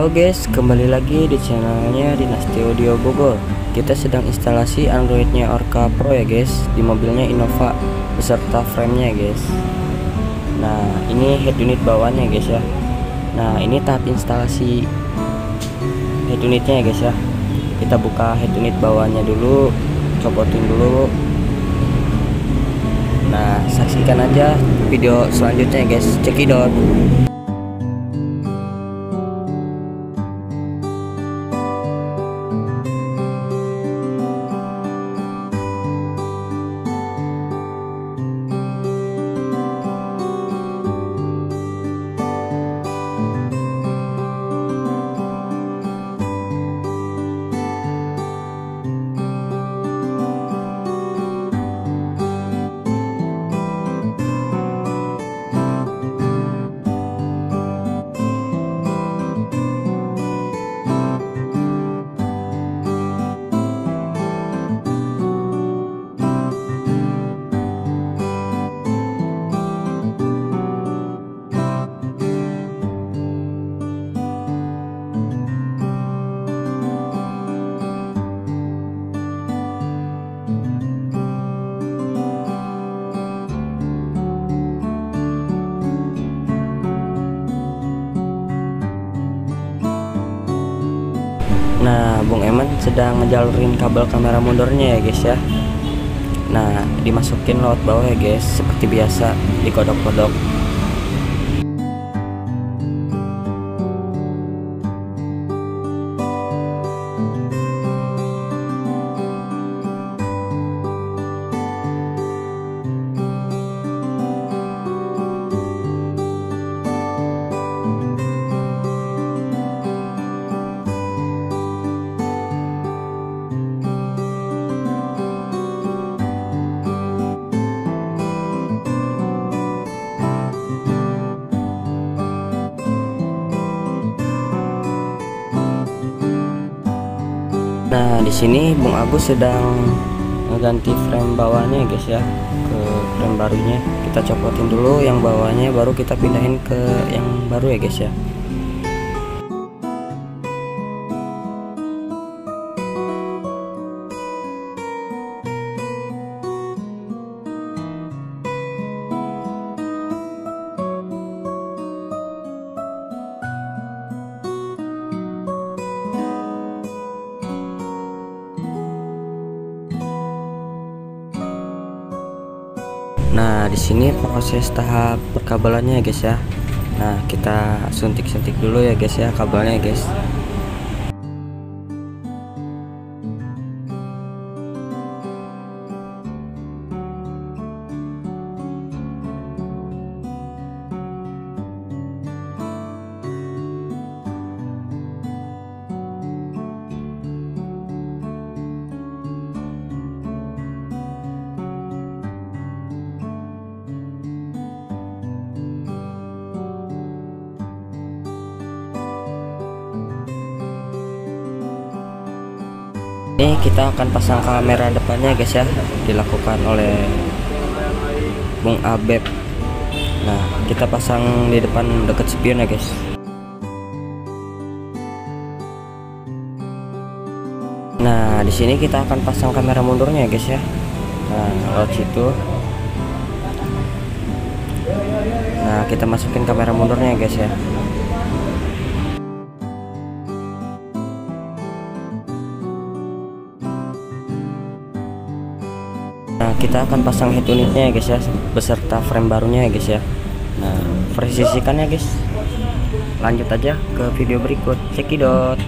halo guys, kembali lagi di channelnya Dinasti Audio Bogor. Kita sedang instalasi Androidnya Orca Pro ya guys Di mobilnya Innova beserta framenya guys. Nah ini head unit bawahnya guys ya. Nah ini tahap instalasi head unitnya ya guys ya. Kita buka head unit bawahnya dulu Copotin dulu. Nah saksikan aja video selanjutnya ya guys Cekidot Nah, Bung Eman sedang ngejalurin kabel kamera mundurnya ya guys ya. Nah, dimasukin lewat bawah ya guys, seperti biasa dikodok-kodok. Nah, di sini Bung Agus sedang mengganti frame bawahnya ya guys ya ke frame barunya. Kita copotin dulu yang bawahnya baru kita pindahin ke yang baru ya guys ya. Nah, di sini proses tahap perkabelannya ya guys ya. Nah, kita suntik-suntik dulu ya guys ya kabelnya ya guys. Ini kita akan pasang kamera depannya guys ya. Dilakukan oleh Bung Abeb. Nah kita pasang di depan deket spion ya guys. Nah di sini kita akan pasang kamera mundurnya ya guys ya. Nah lewat situ. Nah kita masukin kamera mundurnya ya guys ya nah kita akan pasang head unitnya ya guys ya beserta frame barunya ya guys ya. Nah presisikan ya guys. Lanjut aja ke video berikut. Cekidot